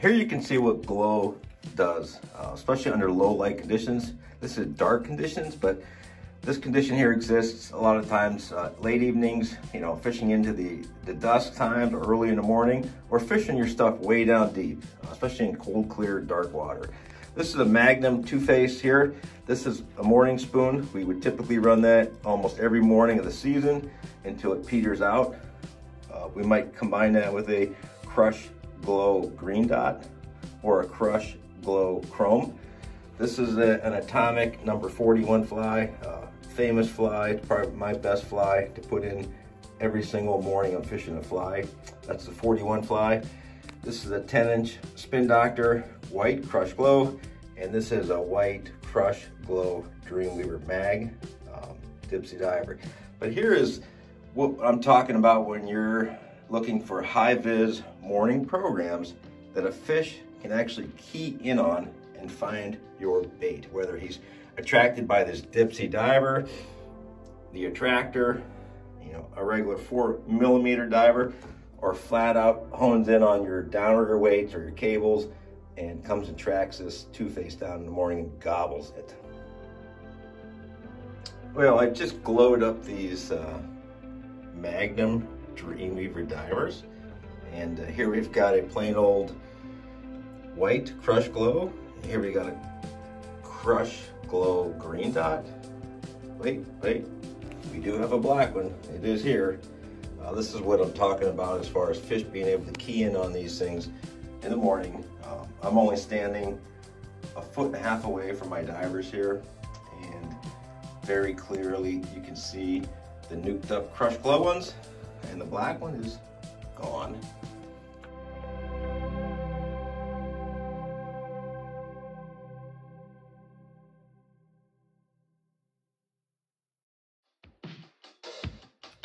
here you can see what glow does, uh, especially under low light conditions. This is dark conditions, but this condition here exists a lot of times uh, late evenings, you know, fishing into the, the dusk times or early in the morning, or fishing your stuff way down deep, especially in cold, clear, dark water. This is a Magnum two-face here. This is a morning spoon. We would typically run that almost every morning of the season until it peters out. Uh, we might combine that with a Crush Glow Green Dot or a Crush Glow Chrome. This is a, an Atomic number 41 fly. Uh, famous fly, it's probably my best fly to put in every single morning I'm fishing a fly. That's the 41 fly. This is a 10 inch Spin Doctor white Crush Glow, and this is a white Crush Glow Dreamweaver Mag um, Dipsy Diver. But here is what I'm talking about when you're looking for high vis morning programs that a fish can actually key in on and find your bait, whether he's attracted by this dipsy diver, the attractor, you know, a regular four millimeter diver, or flat out hones in on your downrigger weights or your cables and comes and tracks this two-face down in the morning and gobbles it. Well, I just glowed up these uh, Magnum Dreamweaver divers. And uh, here we've got a plain old white crush glow. Here we got a crush glow green dot. Wait, wait, we do have a black one. It is here. Uh, this is what I'm talking about as far as fish being able to key in on these things in the morning. Um, I'm only standing a foot and a half away from my divers here and very clearly you can see the nuked up crush glow ones and the black one is gone.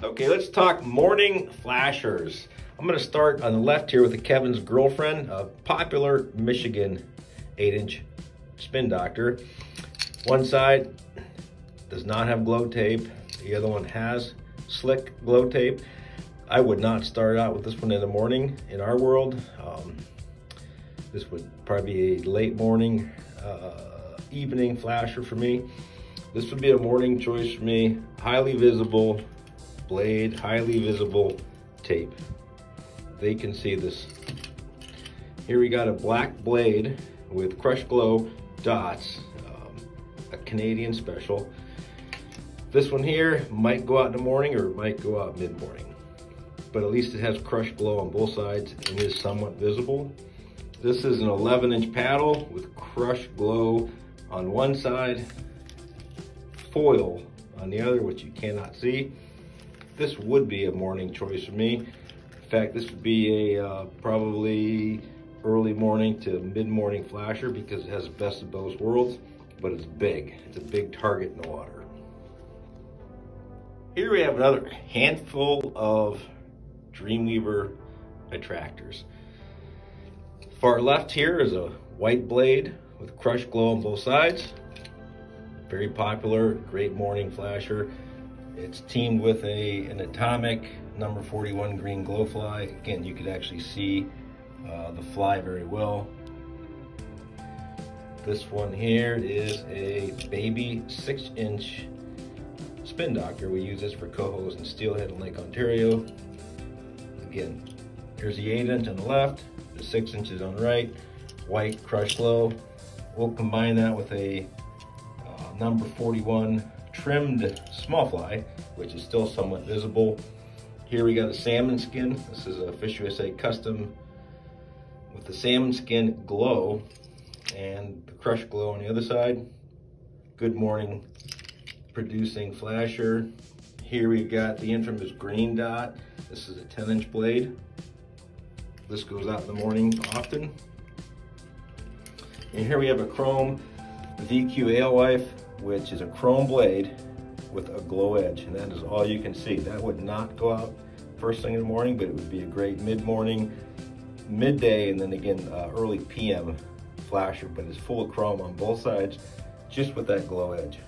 Okay, let's talk morning flashers. I'm gonna start on the left here with Kevin's Girlfriend, a popular Michigan 8-inch spin doctor. One side does not have glow tape. The other one has slick glow tape. I would not start out with this one in the morning in our world. Um, this would probably be a late morning, uh, evening flasher for me. This would be a morning choice for me. Highly visible, blade, highly visible tape. They can see this. Here we got a black blade with Crush Glow dots, um, a Canadian special. This one here might go out in the morning or might go out mid-morning, but at least it has Crush Glow on both sides and is somewhat visible. This is an 11 inch paddle with Crush Glow on one side, foil on the other, which you cannot see this would be a morning choice for me. In fact, this would be a uh, probably early morning to mid-morning flasher because it has the best of both worlds, but it's big. It's a big target in the water. Here we have another handful of Dreamweaver attractors. Far left here is a white blade with crushed glow on both sides. Very popular, great morning flasher. It's teamed with a an Atomic number 41 green glow fly. Again, you could actually see uh, the fly very well. This one here is a baby six inch spin doctor. We use this for cohos and steelhead in Lake Ontario. Here's the eight inch on the left, the six inches on the right, white crush glow. We'll combine that with a uh, number 41 trimmed small fly, which is still somewhat visible. Here we got a salmon skin. This is a Fish USA custom with the salmon skin glow and the crush glow on the other side. Good morning producing flasher. Here we've got the infamous green dot. This is a 10 inch blade. This goes out in the morning often. And here we have a chrome VQ Alewife which is a chrome blade with a glow edge, and that is all you can see. That would not go out first thing in the morning, but it would be a great mid-morning, midday, and then again, uh, early PM flasher, but it's full of chrome on both sides, just with that glow edge.